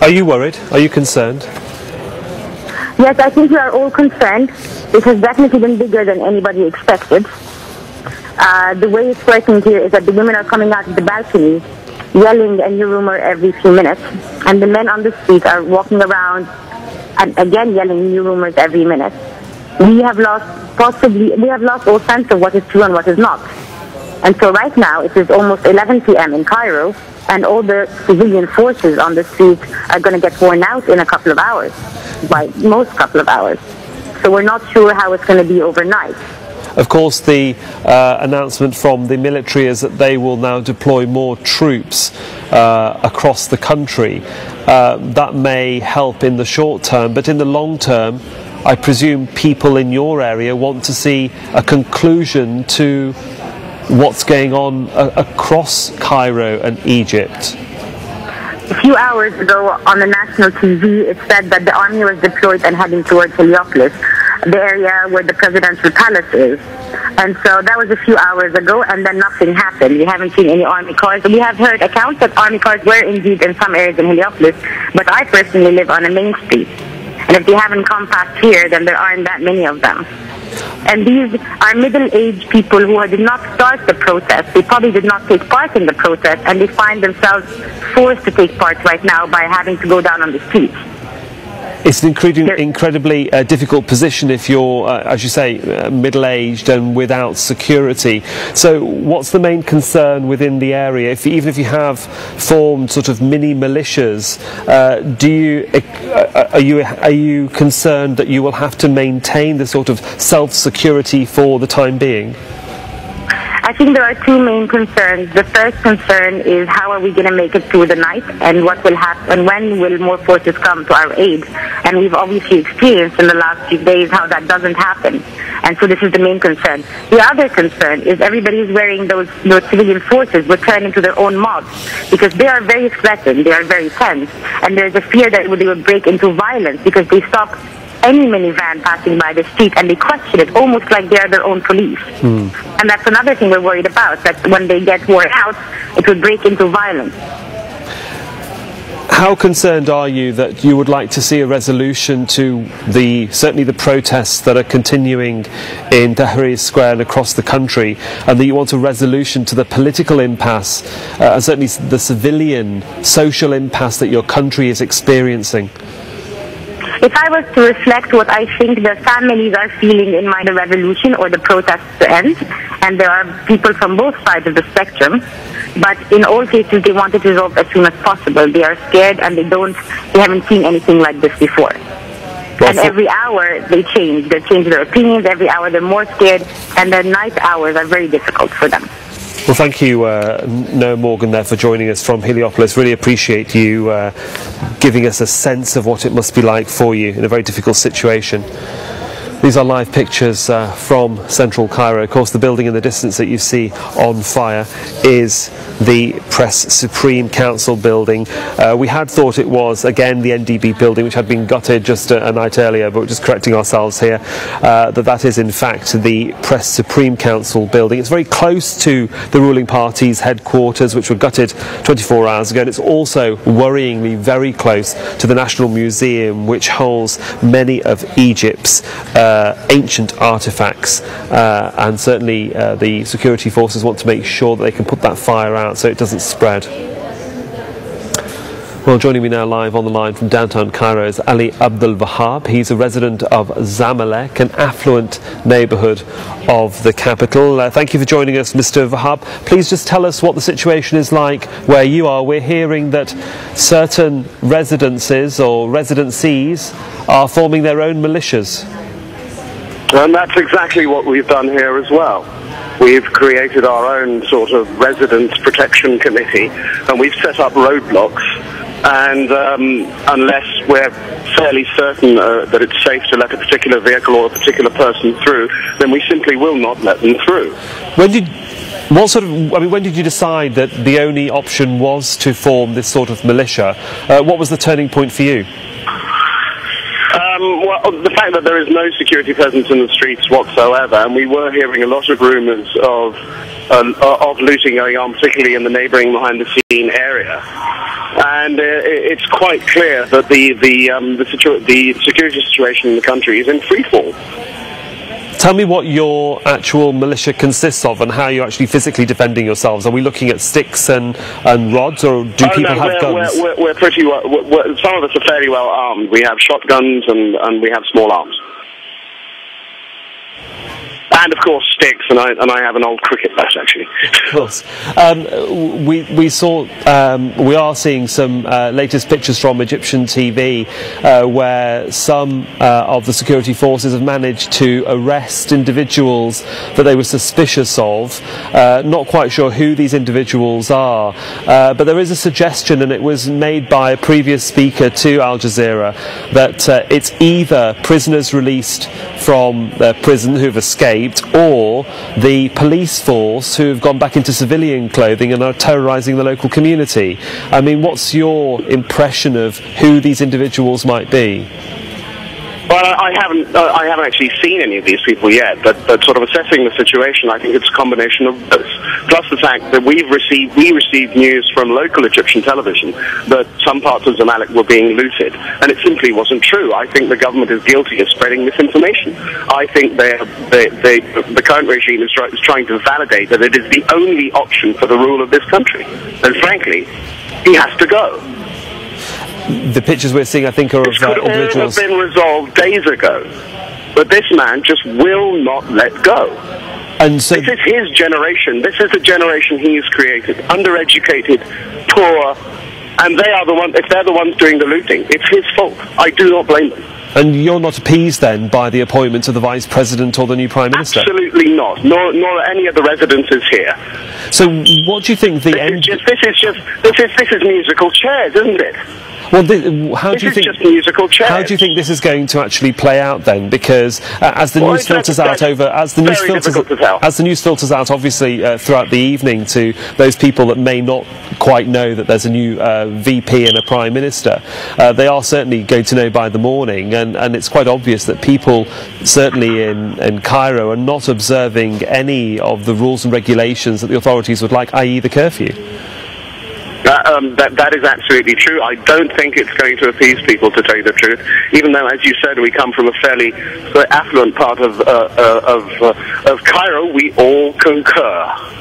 Are you worried? Are you concerned? Yes, I think we are all concerned. It has definitely been bigger than anybody expected. Uh, the way it's working here is that the women are coming out of the balconies, yelling a new rumor every few minutes, and the men on the street are walking around and again yelling new rumors every minute. We have lost possibly we have lost all sense of what is true and what is not. And so right now it is almost 11 p.m. in Cairo, and all the civilian forces on the street are going to get worn out in a couple of hours, by most couple of hours. So we're not sure how it's going to be overnight. Of course, the uh, announcement from the military is that they will now deploy more troops uh, across the country. Uh, that may help in the short term, but in the long term, I presume people in your area want to see a conclusion to what's going on a- across Cairo and Egypt. A few hours ago on the national TV, it said that the army was deployed and heading towards Heliopolis, the area where the presidential palace is. And so that was a few hours ago, and then nothing happened. We haven't seen any army cars. We have heard accounts that army cars were indeed in some areas in Heliopolis, but I personally live on a main street. And if they haven't come past here, then there aren't that many of them. And these are middle-aged people who did not start the protest. They probably did not take part in the protest, and they find themselves forced to take part right now by having to go down on the streets. It's an incredibly, incredibly uh, difficult position if you're, uh, as you say, uh, middle aged and without security. So, what's the main concern within the area? If, even if you have formed sort of mini militias, uh, do you, uh, are, you, are you concerned that you will have to maintain the sort of self security for the time being? Think there are two main concerns. The first concern is how are we going to make it through the night and what will happen, and when will more forces come to our aid? And we've obviously experienced in the last few days how that doesn't happen. And so this is the main concern. The other concern is everybody is wearing those, those civilian forces will turn into their own mobs because they are very threatened, they are very tense, and there's a fear that they will break into violence because they stop any minivan passing by the street and they question it almost like they are their own police. And that's another thing we're worried about, that when they get worn out, it will break into violence. How concerned are you that you would like to see a resolution to the certainly the protests that are continuing in Tahrir Square and across the country, and that you want a resolution to the political impasse uh, and certainly the civilian social impasse that your country is experiencing? If I was to reflect what I think the families are feeling in my revolution or the protests to end, and there are people from both sides of the spectrum, but in all cases they want it resolved as soon as possible. They are scared and they don't, they haven't seen anything like this before. Well, and every hour they change. They change their opinions. Every hour they're more scared, and the night hours are very difficult for them. Well, thank you, uh, Noah Morgan, there for joining us from Heliopolis. Really appreciate you uh, giving us a sense of what it must be like for you in a very difficult situation. These are live pictures uh, from central Cairo. Of course, the building in the distance that you see on fire is the Press Supreme Council building. Uh, we had thought it was, again, the NDP building, which had been gutted just a, a night earlier, but we're just correcting ourselves here, uh, that that is, in fact, the Press Supreme Council building. It's very close to the ruling party's headquarters, which were gutted 24 hours ago, and it's also worryingly very close to the National Museum, which holds many of Egypt's uh, ancient artifacts. Uh, and certainly uh, the security forces want to make sure that they can put that fire out so it doesn't spread. Well, joining me now live on the line from downtown Cairo is Ali Abdul Wahab. He's a resident of Zamalek, an affluent neighbourhood of the capital. Uh, thank you for joining us, Mr. Wahab. Please just tell us what the situation is like where you are. We're hearing that certain residences or residencies are forming their own militias. And that's exactly what we've done here as well. We've created our own sort of residence protection committee, and we've set up roadblocks. And um, unless we're fairly certain uh, that it's safe to let a particular vehicle or a particular person through, then we simply will not let them through. When did what sort of I mean when did you decide that the only option was to form this sort of militia? Uh, what was the turning point for you? Well, the fact that there is no security presence in the streets whatsoever, and we were hearing a lot of rumours of um, of looting going on, particularly in the neighbouring behind-the-scene area. and uh, it's quite clear that the the um, the, situ- the security situation in the country is in free fall. Tell me what your actual militia consists of and how you're actually physically defending yourselves. Are we looking at sticks and, and rods, or do oh, people no, have we're, guns? We're, we're, we're pretty well. Some of us are fairly well armed. We have shotguns and, and we have small arms and of course sticks, and I and I have an old cricket bat actually. Of course, um, we we saw um, we are seeing some uh, latest pictures from Egyptian TV uh, where some uh, of the security forces have managed to arrest individuals that they were suspicious of. Uh, not quite sure who these individuals are, uh, but there is a suggestion, and it was made by a previous speaker to Al Jazeera, that uh, it's either prisoners released from prison who've escaped or the police force who have gone back into civilian clothing and are terrorising the local community. I mean, what's your impression of who these individuals might be? Well, I haven't. Uh, I haven't actually seen any of these people yet. But, but sort of assessing the situation, I think it's a combination of both. Plus the fact that we've received we received news from local Egyptian television that some parts of Zamalek were being looted, and it simply wasn't true. I think the government is guilty of spreading misinformation. I think they, they, the current regime is, try, is trying to validate that it is the only option for the rule of this country. And frankly, he has to go the pictures we're seeing, I think, are this of uh, could individuals. all have been resolved days ago, but this man just will not let go. And so, this is his generation. This is the generation he has created. Undereducated, poor, and they are the ones. If they're the ones doing the looting, it's his fault. I do not blame them. And you're not appeased then by the appointment of the vice president or the new prime minister? Absolutely not. Nor, nor any of the residences here. So, what do you think the this end? Is just, this is just this is this is musical chairs, isn't it? Well, this, how this do you think? just musical chairs. How do you think this is going to actually play out then? Because uh, as the well, news filters out over, as the news filters, as the news filters out, obviously uh, throughout the evening to those people that may not quite know that there's a new uh, VP and a prime minister, uh, they are certainly going to know by the morning, and, and it's quite obvious that people, certainly in, in Cairo, are not observing any of the rules and regulations that the authorities would like, i.e., the curfew. That, um, that, that is absolutely true. I don't think it's going to appease people, to tell you the truth. Even though, as you said, we come from a fairly affluent part of, uh, uh, of, uh, of Cairo, we all concur.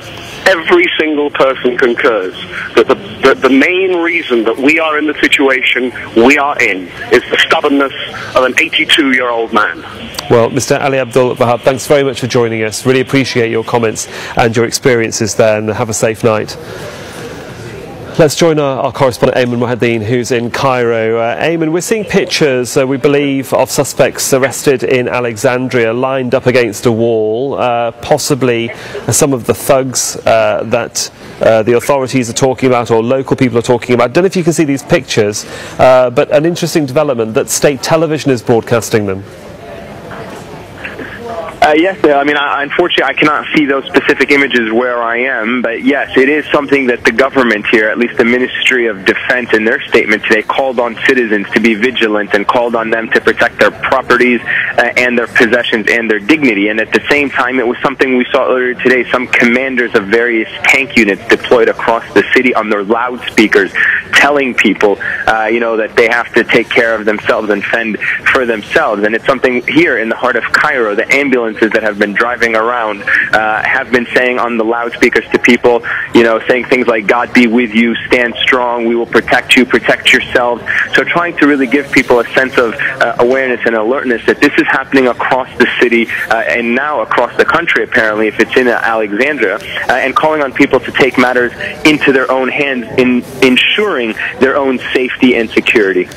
Every single person concurs that the, that the main reason that we are in the situation we are in is the stubbornness of an 82 year old man. Well, Mr. Ali Abdul Wahab, thanks very much for joining us. Really appreciate your comments and your experiences there, and have a safe night. Let's join our, our correspondent Ayman Mohyeldin, who's in Cairo. Uh, we're seeing pictures, uh, we believe, of suspects arrested in Alexandria lined up against a wall. Uh, possibly some of the thugs uh, that uh, the authorities are talking about or local people are talking about. I don't know if you can see these pictures, uh, but an interesting development that state television is broadcasting them. Uh, yes, I mean, I, unfortunately, I cannot see those specific images where I am, but yes, it is something that the government here, at least the Ministry of Defense, in their statement today, called on citizens to be vigilant and called on them to protect their properties uh, and their possessions and their dignity. And at the same time, it was something we saw earlier today. Some commanders of various tank units deployed across the city on their loudspeakers, telling people, uh, you know, that they have to take care of themselves and fend for themselves. And it's something here in the heart of Cairo. The ambulance ambulances that have been driving around uh, have been saying on the loudspeakers to people, you know, saying things like, God be with you, stand strong, we will protect you, protect yourselves. So trying to really give people a sense of uh, awareness and alertness that this is happening across the city uh, and now across the country, apparently, if it's in Alexandria, uh, and calling on people to take matters into their own hands in ensuring their own safety and security.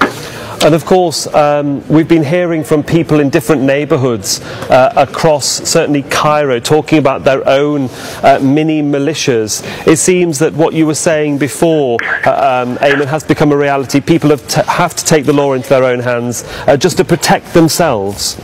And of course, um, we've been hearing from people in different neighbourhoods uh, across certainly Cairo talking about their own uh, mini militias. It seems that what you were saying before, uh, um, has become a reality. People have, have to take the law into their own hands uh, just to protect themselves.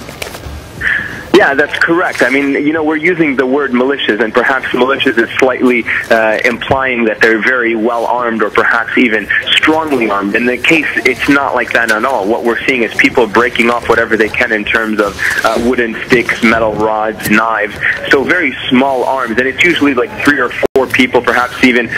Yeah, that's correct. I mean, you know, we're using the word militias, and perhaps militias is slightly uh, implying that they're very well armed or perhaps even strongly armed. In the case, it's not like that at all. What we're seeing is people breaking off whatever they can in terms of uh, wooden sticks, metal rods, knives. So very small arms, and it's usually like three or four. people, perhaps even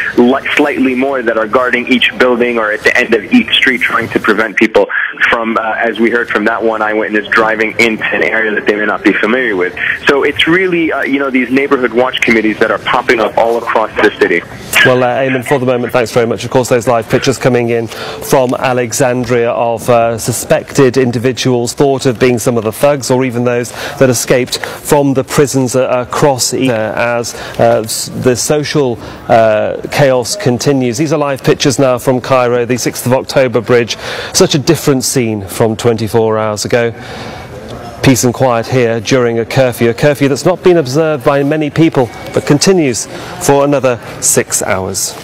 slightly more, that are guarding each building or at the end of each street, trying to prevent people from, uh, as we heard from that one eyewitness, driving into an area that they may not be familiar with. So it's really, uh, you know, these neighborhood watch committees that are popping up all across the city. Well, uh, Ayman, for the moment, thanks very much. Of course, those live pictures coming in from Alexandria of uh, suspected individuals thought of being some of the thugs or even those that escaped from the prisons uh, across as uh, the social uh, chaos continues. These are live pictures now from Cairo, the 6th of October bridge. Such a different scene from 24 hours ago peace and quiet here during a curfew, a curfew that's not been observed by many people but continues for another six hours.